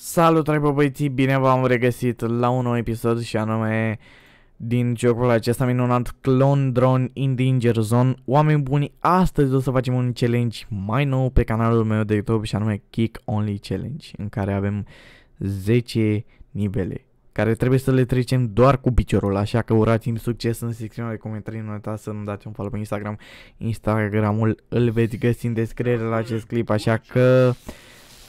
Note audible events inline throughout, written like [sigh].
Salutare băbăiții, bine v-am regăsit la un nou episod și anume din jocul acesta minunat Clone Drone in Danger Zone. Oameni buni, astăzi o să facem un challenge mai nou pe canalul meu de YouTube și anume Kick Only Challenge în care avem 10 nivele care trebuie să le trecem doar cu piciorul, așa că urați-mi succes în secțiunea de comentarii, nu uitați să nu dați un follow pe Instagram, Instagramul îl veți găsi în descriere la acest clip, așa că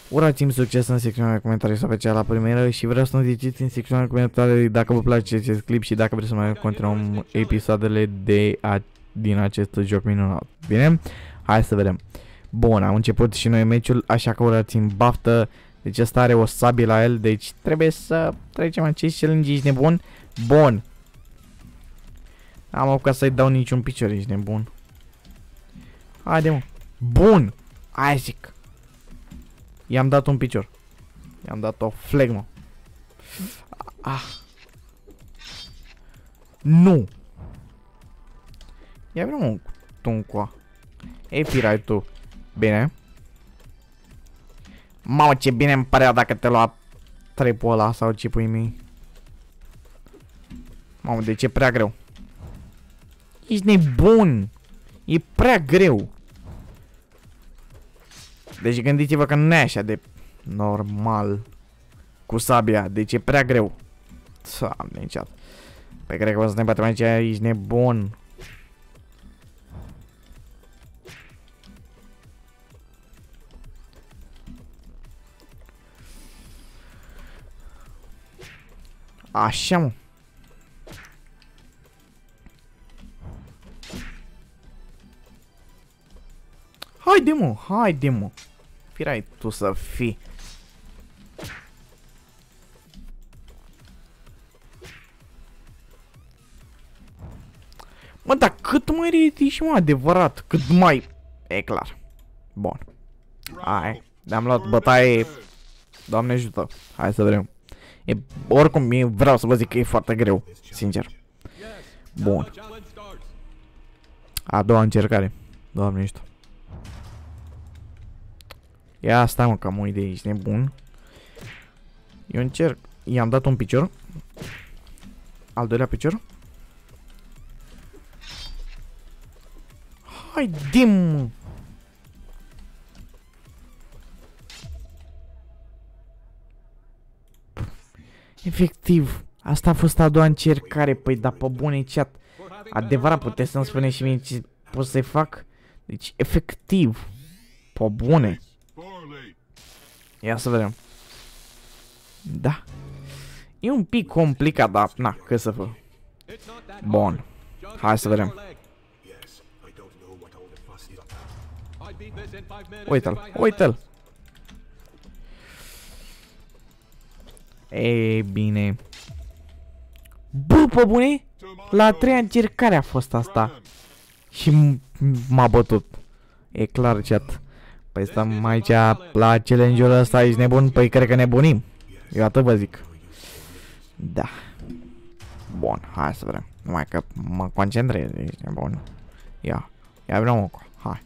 urați-mi succes în secțiunea de comentarii sau pe cea la primera și vreau să-mi ziceți în secțiunea de comentarii dacă vă place acest clip și dacă vreți să mai continuăm episoadele de a, din acest joc minunat. Bine? Hai să vedem. Bun, am început și noi meciul, așa că urați-mi baftă. Deci ăsta are o sabie la el, deci trebuie să trecem acest challenge, ești nebun? Bun. Am ca să-i dau niciun picior, ești nebun. Haide mă. Bun. Aia zic. I-am dat un picior. I-am dat o flegmă. Ah. Nu. Ia vreau un tuncoa. Ei, pirai tu. Bine. Mamă, ce bine îmi părea dacă te lua trepul ăla sau ce pui mei. Mamă, de ce prea greu? Ești nebun! E prea greu! Deci gândiți-vă că nu e așa de normal cu sabia, deci e prea greu. Doamne, chat. Păi cred că o să ne batem aici, ești nebun. Așa, mă. Haide, mă, haide, mă. Firai tu să fii. Mă, dar cât mai ridici, mă, adevărat, cât mai... E clar. Bun. Hai, ne-am luat bătaie. Doamne ajută. Hai să vedem. E, oricum, e, vreau să vă zic că e foarte greu, sincer. Bun. A doua încercare. Doamne, ești. Ia stai mă, că am o idee, ești nebun. Eu încerc. I-am dat un picior. Al doilea picior. Hai, dim! Efectiv, asta a fost a doua încercare, păi da, pe bune chat. Adevărat, puteți să-mi spuneți și mie ce pot să-i fac? Deci, efectiv, pe bune. Ia să vedem. Da. E un pic complicat, dar na, că să fă. Bun. Hai să vedem. Uite-l, uite-l. E bine. Bă, pe bune? La a treia încercare a fost asta. Și m-a bătut. E clar, chat. Păi stăm aici la challenge-ul ăsta, ești nebun? Păi cred că nebunim. Eu atât vă zic. Da. Bun, hai să vedem. Numai că mă concentrez, ești nebun. Ia. Ia vreau cu. Hai.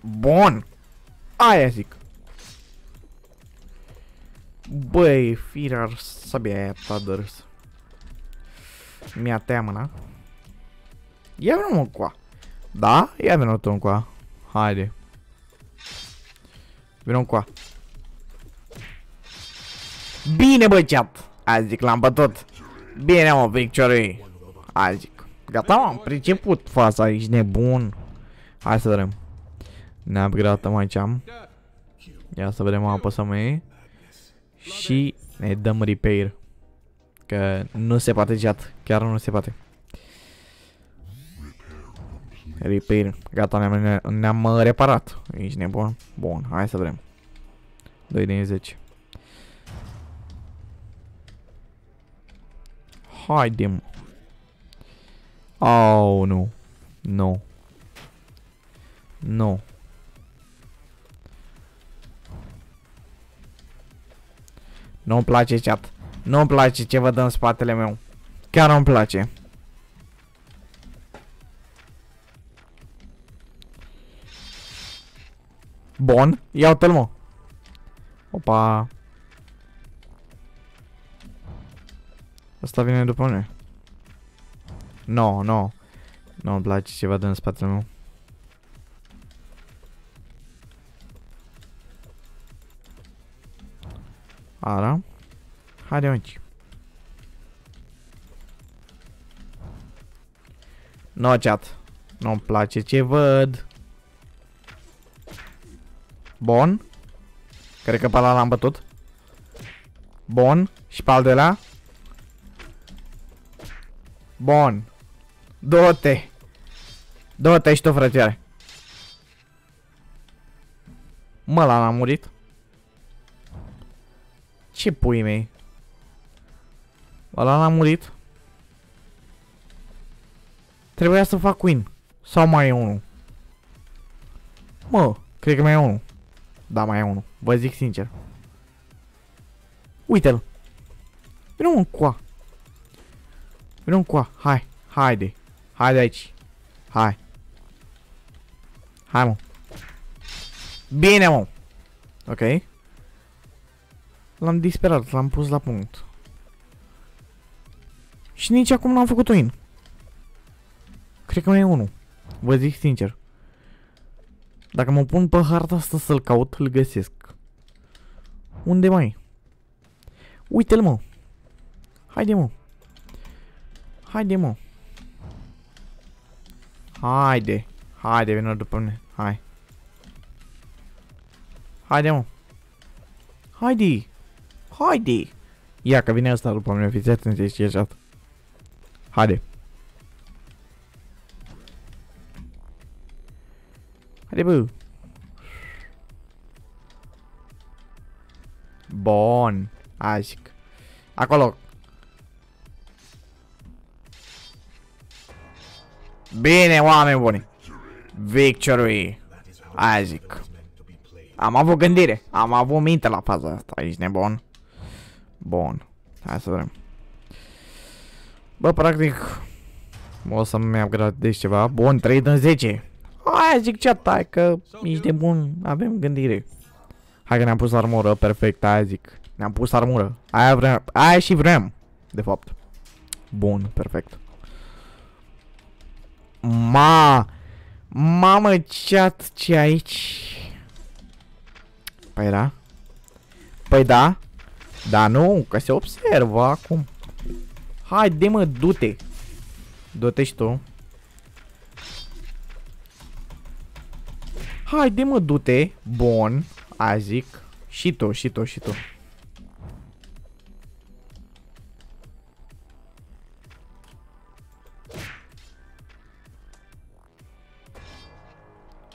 Bun. Aia zic. Băi, firar sabia aia ta dărs. Mi-a teamă, na? Ia vreau încoa. Da? Ia vreau tu încoa. Haide. Vreau încoa. Bine, bă, chat. Azi zic, l-am bătut. Bine, mă, victory. Azi zic. Gata, am priceput faza, ești nebun. Hai să vedem. Ne upgradăm aici am. Ia să vedem, apăsăm ei. Și ne dăm repair. Că nu se poate chat. Chiar nu se poate. Repair. Gata, ne-am ne uh, reparat. Ești nebun? Bun, hai să vedem. 2 din 10. Haide-mă. Oh, nu. Nu. Nu. Nu-mi place chat. Nu-mi place ce văd în spatele meu. Chiar nu-mi place. Bun, iau-te-l mă. Opa. Asta vine după mine. No, no. Nu-mi place ce văd în spatele meu. Ara. Haide aici. No, chat. Nu-mi place ce văd. Bun. Cred că pe ăla l-am bătut. Bun. Și pe al doilea. Bun. Du-te. Du-te și tu, frățioare. Mă, l-am murit. Ce pui mei? Ăla l-a murit. Trebuia să fac win. Sau mai e unul? Mă, cred că mai e unul. Da, mai e unul. Vă zic sincer. Uite-l. Vino un coa. Vino un coa. Hai. Haide. Haide aici. Hai. Hai, mă. Bine, mă. Ok. L-am disperat, l-am pus la punct. Și nici acum n-am făcut win. Cred că mai e unul. Vă zic sincer. Dacă mă pun pe harta asta să-l caut, îl găsesc. Unde mai? Uite-l, mă. Haide, mă. Haide, mă. Haide. Haide, vină după mine. Hai. Haide, mă. Haide. Haide. Ia, că vine ăsta după mine. Fiți atenți ce e Haide. Haide, bă. Bun. Hai zic. Acolo. Bine, oameni buni. Victory. Hai zic. Am avut gândire. Am avut minte la faza asta. Ești nebun. Bun. Hai să vedem. Bă, practic... O să-mi upgradez ceva. Bun, 3 din 10. Aia zic ce tai, că ești de bun, avem gândire. Hai că ne-am pus armură, perfect, aia zic. Ne-am pus armură. Aia vrem, aia și vrem, de fapt. Bun, perfect. Ma! Mamă, chat, ce aici? Păi da? Păi da? Da, nu, că se observă acum. Haide mă, du-te. Du-te și tu. Haide mă, du-te. Bun. A zic. Și tu, și tu, și tu.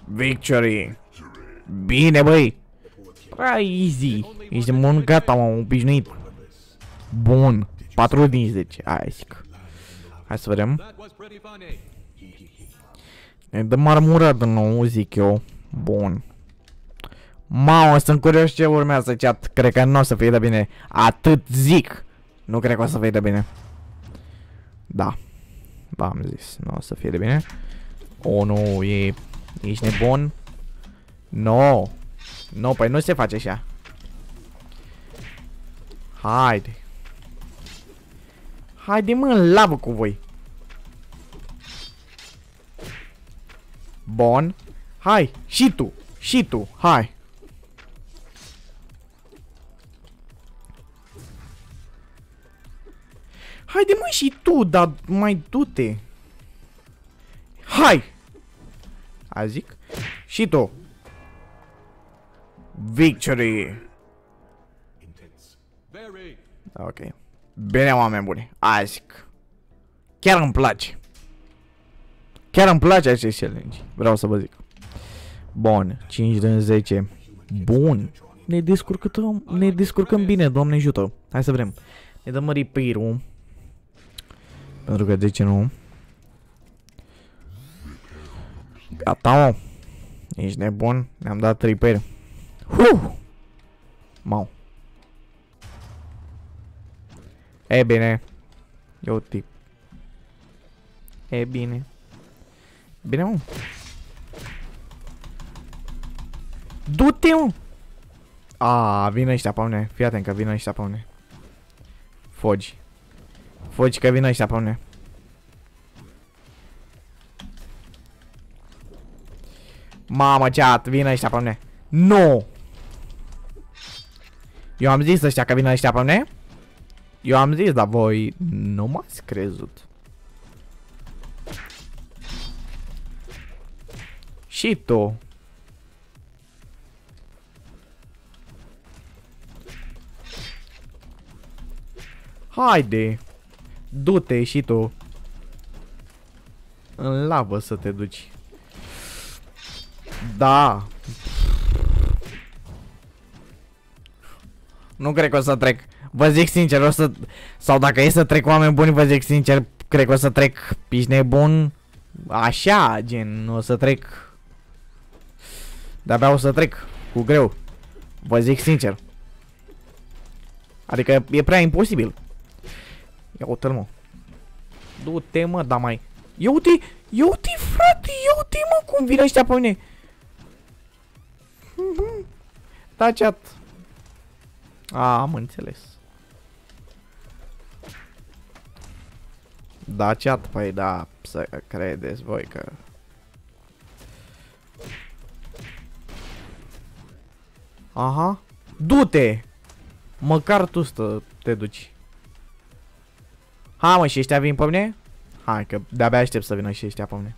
Victory. Bine, băi. Prea easy. Ești de gata, m-am obișnuit. Bun. 4 din 10. Hai zic. Hai să vedem. Ne dăm armură de nou, zic eu. Bun. Mamă, sunt curios ce urmează chat. Cred că nu o să fie de bine. Atât zic. Nu cred că o să fie de bine. Da. V-am zis. Nu o să fie de bine. O, oh, nu, e... Ești nebun? No. No, păi nu se face așa. Haide. Haide mă în lavă cu voi. Bun. Hai, și tu, și tu, hai. Haide mă și tu, dar mai du-te. Hai! A zic? Și tu. Victory! Ok. Bine, oameni buni. A zic. Chiar îmi place. Chiar îmi place acest challenge. Vreau să vă zic. Bun, 5 din 10. Bun. Ne descurcăm, ne descurcăm bine, doamne ajută. Hai să vedem. Ne dăm repair Pentru că de ce nu? Gata, mă. Ești nebun? Ne-am dat repair. Huh! Mau. E bine. Eu tip. E bine. Bine, mă. Du-te, mă! A, vin ăștia pe mine. Fii atent că vin ăștia pe mine. Fogi. Fogi că vin ăștia pe mine. Mamă, chat, vin ăștia pe mine. Nu! Eu am zis ăștia că vin ăștia pe mine. Eu am zis, dar voi nu m-ați crezut. Și tu. Haide. Du-te și tu. În lavă să te duci. Da. Nu cred că o să trec. Vă zic sincer, o să... Sau dacă e să trec oameni buni, vă zic sincer, cred că o să trec. Ești nebun? Așa, gen, o să trec. De-abia o să trec. Cu greu. Vă zic sincer. Adică e prea imposibil. Ia uite-l, mă. Du-te, mă, da mai... Ia uite, ia uite, frate, ia uite, mă, cum vin ăștia pe mine. Da, chat. A, am înțeles. Da, chat, păi da, să credeți voi că... Aha. Du-te! Măcar tu să te duci. Hai mă, și ăștia vin pe mine? Hai, că de-abia aștept să vină și ăștia pe mine.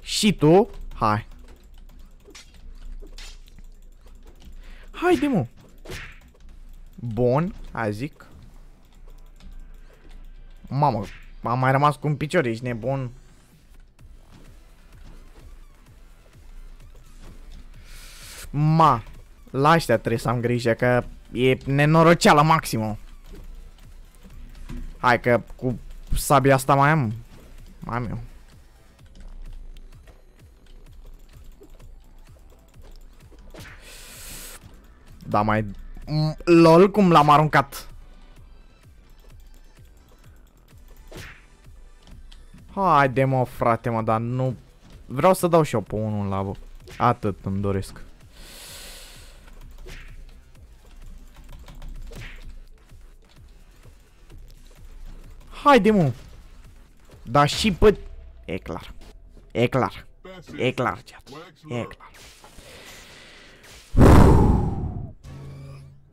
Și tu? Hai. Haide, mă. Bun, hai zic. Mamă, am mai rămas cu un picior, ești nebun. Ma, la ăștia trebuie să am grijă, că e nenoroceală maximă. Hai că cu sabia asta mai am. Mai am eu. Da, mai... LOL, cum l-am aruncat. Haide mă, frate, mă, dar nu... Vreau să dau și eu pe unul la bă. Atât îmi doresc. Haide, mă. Dar și pe... E clar. E clar. E clar, chat. E clar.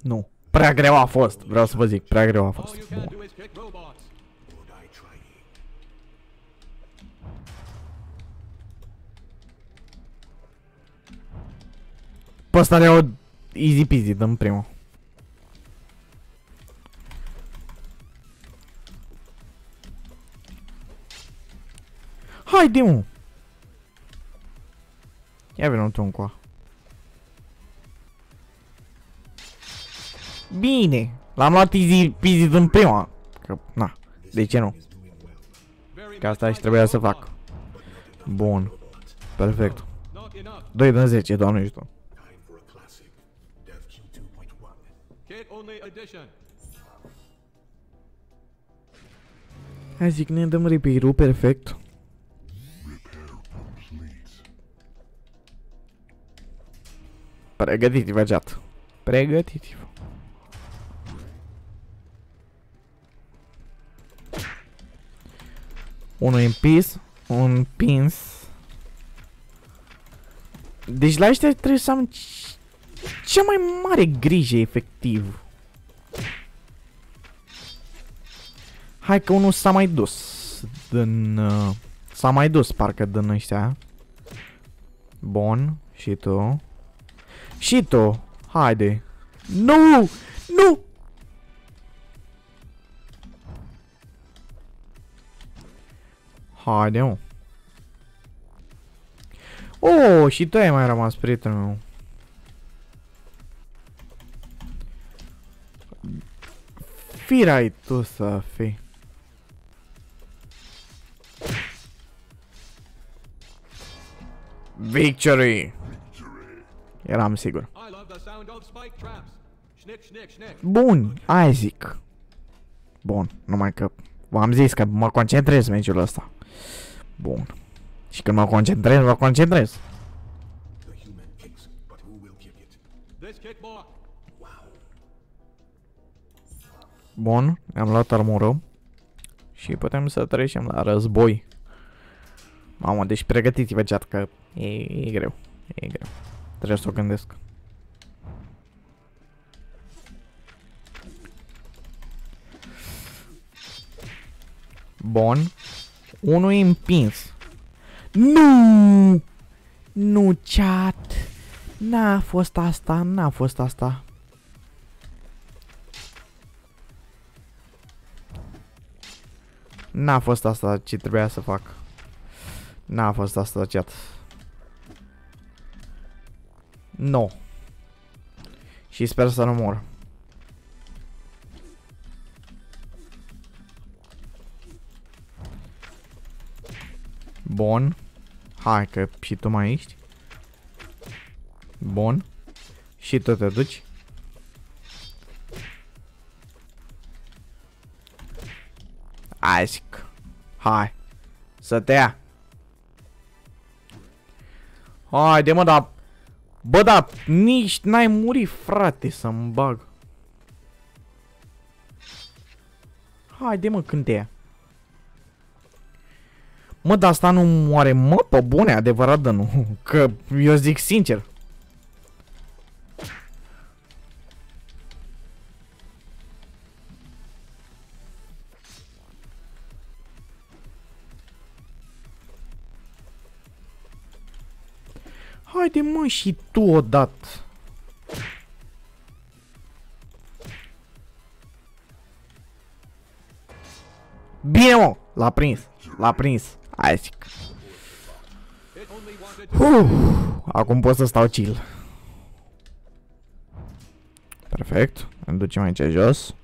Nu. Prea greu a fost. Vreau să vă zic. Prea greu a fost. Bun. Pe ăsta o easy peasy, dăm primul. Haide, mă! Ia vină tu încoa. Bine! L-am luat easy peasy din prima. Că, na, de ce nu? Că asta și trebuia să fac. Bun. Perfect. 2 din 10, doamne ajută. Hai zic, ne dăm repair perfect. Pregătiți-vă, chat. Pregătiți-vă. Unul împins, un pins. Deci la ăștia trebuie să am cea mai mare grijă, efectiv. Hai că unul s-a mai dus. Din... Uh, s-a mai dus, parcă, din ăștia. Bun. Și tu. Și tu. Haide. Nu! Nu! Haide, mă. Oh, și tu ai mai rămas, prietenul meu. Firai tu să fii. Victory! Eram sigur. Bun, aia zic. Bun, numai că v-am zis că mă concentrez meciul ăsta. Bun. Și când mă concentrez, mă concentrez. Bun, am luat armură. Și putem să trecem la război. Mamă, deci pregătiți-vă chat că e, e greu. E greu. Trebuie să o gândesc. Bun. Unul e împins. Nu! Nu, chat. N-a fost asta, n-a fost asta. N-a fost asta ce trebuia să fac. N-a fost asta, chat. No. Și sper să nu mor. Bun. Hai că și tu mai ești. Bun. Și tu te duci. Hai zic. Hai. Să te ia. Haide mă, dar... Bă, da, nici n-ai murit, frate, să-mi bag. Haide mă, când te ia. Mă, dar asta nu moare, mă, pe bune, adevărat de nu. [laughs] Că eu zic sincer. Haide mă și tu odată. Bine mă, l-a prins, l-a prins. Hai zic. Uf, acum pot să stau chill. Perfect. Îmi ducem aici jos.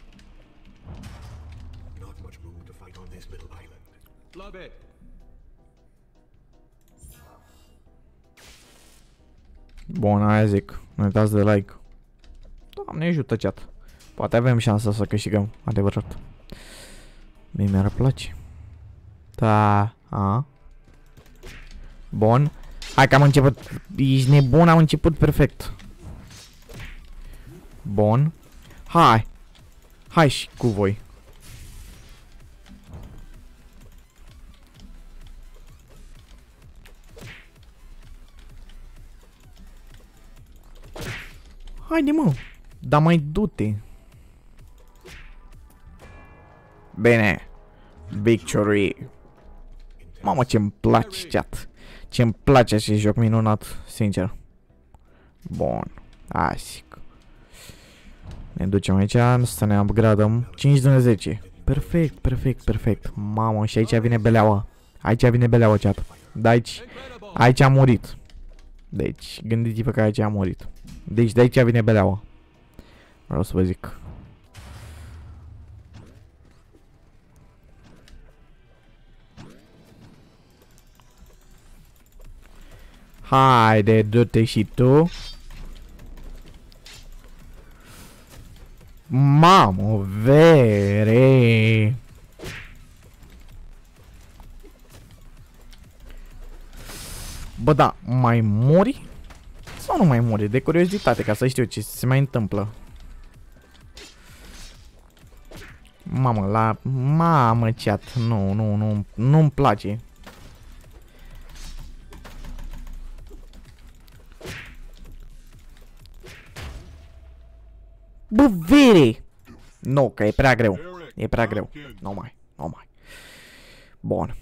Bun, aia zic. Nu uitați de like. Doamne ajută chat. Poate avem șansa să câștigăm, adevărat. Mie mi-ar place. Da, a. Bun. Hai că am început. Ești nebun, am început perfect. Bun. Hai. Hai și cu voi. Haide mă. Dar mai du-te. Bine. Victory. Mamă, ce-mi place, chat. Ce-mi place acest joc minunat, sincer. Bun. Asic. Ne ducem aici să ne upgradăm. 5 din 10. Perfect, perfect, perfect. Mamă, și aici vine beleaua. Aici vine beleaua, chat. Da, aici, aici a murit. Deci, gândiți-vă că aici a murit. Deci, de aici vine beleaua. Vreau să vă zic. Haide, du-te și tu. Mamă, vere! Bă, da, mai mori? Sau nu mai mori? De curiozitate, ca să știu ce se mai întâmplă. Mamă, la... Mamă, chat. Nu, nu, nu, nu-mi place. Bă, vere! Nu, că e prea greu. E prea greu. Nu mai, nu mai. Bun.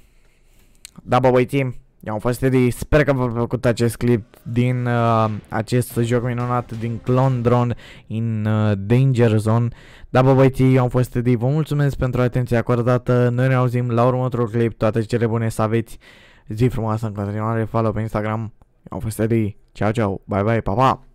Da, bă, băi, team. Eu am fost Eddie, sper că v-a plăcut acest clip din uh, acest joc minunat din Clone Drone in uh, Danger Zone. Da, bă, băieții, eu am fost Eddie, vă mulțumesc pentru atenția acordată, noi ne auzim la următorul clip, toate cele bune să aveți, zi frumoasă în continuare, follow pe Instagram, eu am fost Eddie, ciao, ciao, bye, bye, pa, pa!